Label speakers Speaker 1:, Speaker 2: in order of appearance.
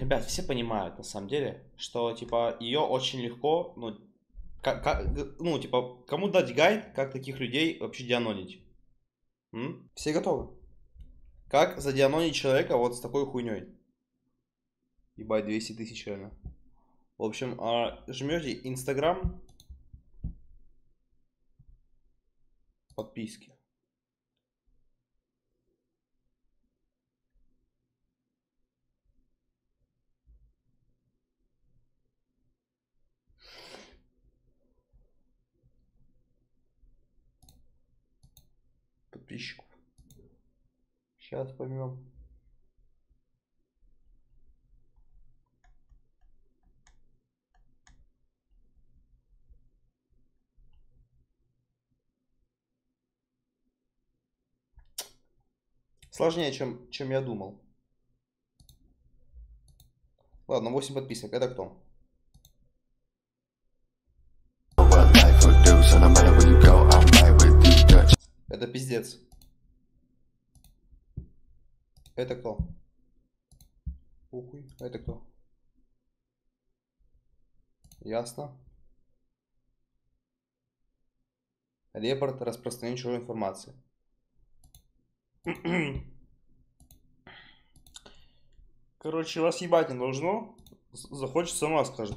Speaker 1: ребят, все понимают на самом деле, что типа ее очень легко, ну, как, как- ну, типа, кому дать гайд, как таких людей вообще дианонить? М?
Speaker 2: Все готовы?
Speaker 1: Как задианонить человека вот с такой хуйней? Ебать, 200 тысяч реально. В общем, а, жмете Инстаграм, подписки. Подписчиков. Сейчас поймем. Сложнее, чем, чем я думал. Ладно, 8 подписок. Это кто? Это пиздец. Это кто? Похуй. Это кто? Ясно. Репорт распространения чужой информации. Короче, вас ебать не должно. Захочет, сама скажет.